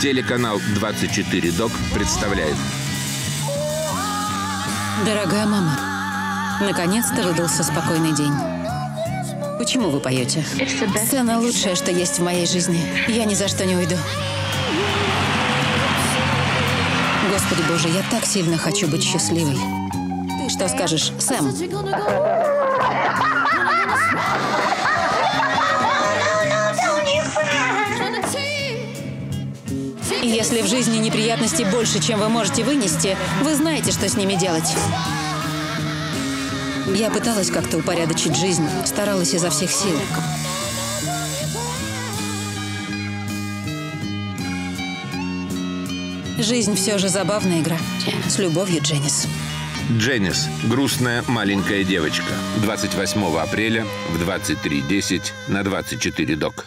Телеканал 24 ДОК представляет. Дорогая мама, наконец-то выдался спокойный день. Почему вы поете? Сцена лучшее, что есть в моей жизни. Я ни за что не уйду. Господи боже, я так сильно хочу быть счастливой. Ты что скажешь, Сэм? И Если в жизни неприятностей больше, чем вы можете вынести, вы знаете, что с ними делать. Я пыталась как-то упорядочить жизнь, старалась изо всех сил. Жизнь все же забавная игра. С любовью, Дженнис. Дженнис. Грустная маленькая девочка. 28 апреля в 23.10 на 24 ДОК.